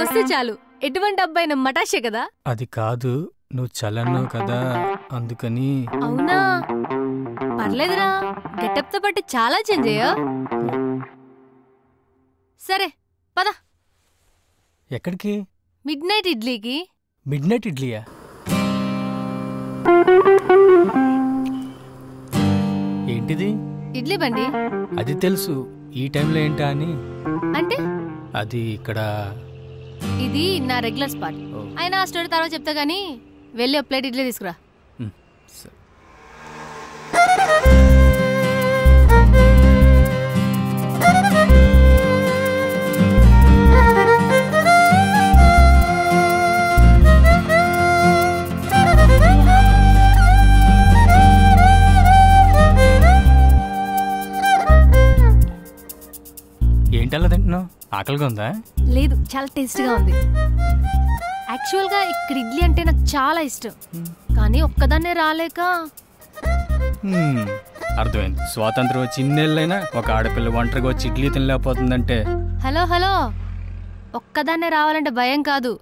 వస్తే చాలు. ఎటువంటి అబ్బాయిన మటాషే కదా? అది కాదు నువ్వు చలన్నావు కదా అందుకని అవునా? పర్లేదురా గెటప్తో పాటు చాలా చేంజ్ అయ్యా సరే పద. ఎక్కడికి? మిడ్ నైట్ ఇడ్లీకి. మిడ్ నైట్ ఇడ్లీయా? ఏంటిది? ఇడ్లీ బండి. అది తెలుసు ఈ టైంలో ఏంటా అని. అంటే? అది ఇక్కడ. ఇది నా రెగ్యులర్ స్పాట్ అయినా ఆ స్టోరీ తర్వాత చెప్తా గానీ వెళ్ళి ఒక ప్లేట్ ఇడ్లీ తీసుకురా. సరే. ఆకలిగా ఉందా? లేదు చాలా టేస్ట్గా ఉంది. యాక్చువల్గా ఇక్కడ ఇడ్లీ అంటే నాకు చాలా ఇష్టం. కానీ ఒక్కదాన్నే రాలేక హ్మ్, అర్థమైంది. స్వాతంత్రం వచ్చి ఇన్నేళ్ళైనా ఒక ఆడపిల్ల ఒంటరిగా వచ్చి ఇడ్లీ తినలేకపోతుందంటే. Hello hello. ఒక్కదాన్నే రావాలంటే భయం కాదు.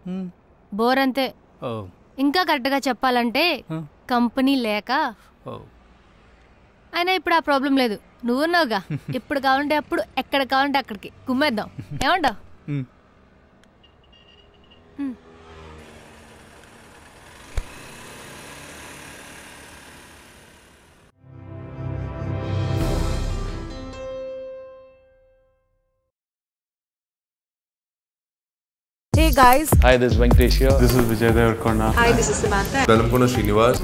బోర్ అంతే. ఓ. ఇంకా కరెక్ట్గా చెప్పాలంటే కంపెనీ లేక ఓ. అయినా ఇప్పుడు ఆ ప్రాబ్లం లేదు. నువ్వున్నావుగా ఇప్పుడు కావాలంటే అప్పుడు ఎక్కడ కావాలంటే అక్కడికి. గుమ్మేద్దాం ఏమంటావు? Hey guys, Hi, this is Venkatesh here. This is Vijay Devarkonda. hi, this is Samantha. Velankonda Srinivas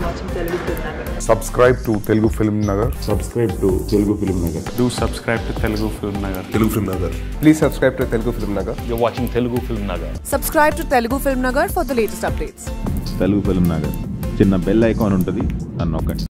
subscribe to Telugu Film Nagar. subscribe to Telugu Film Nagar. Do subscribe to Telugu Film Nagar. Telugu film Nagar Please subscribe to Telugu Film Nagar. You're watching Telugu Film Nagar. Subscribe to Telugu Film Nagar for the latest updates. Telugu film Nagar చిన్న bell icon ఉంటుంది అని నొక్కండి